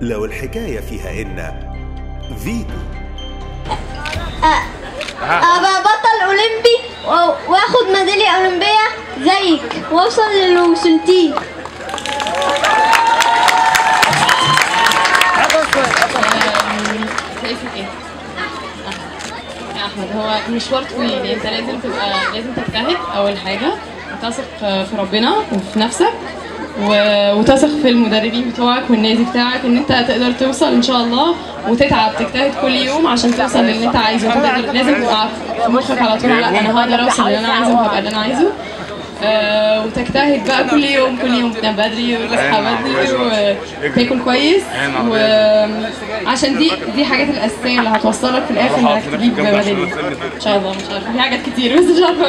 لو الحكاية فيها إن فيتو أبقى بطل أولمبي و- وآخد ميدالية أولمبية زيك وأوصل للي وصلتيه شايفك إيه؟ يا أحمد هو مشوار طويل. يعني أنت لازم تبقى لازم تجتهد أول حاجة وتثق في ربنا وفي نفسك. وتثق في المدربين بتوعك والنادي بتاعك ان أنت تقدر توصل إن شاء الله. وتتعب تجتهد كل يوم عشان توصل للي أنت عايزه. تقدر لازم تبقى في مخك على طول. لا أنا هقدر أوصل للي أنا عايزه وهبقى اللي أنا عايزه. آه، وتجتهد بقى كل يوم. كل يوم تنام بدري وتصحى بدري وتاكل كويس. وعشان دي دي الحاجات الأساسية اللي هتوصلك في الآخر إنك تجيب ميداليه إن شاء الله مش عارفة. في حاجات كتير بس مش عارفة.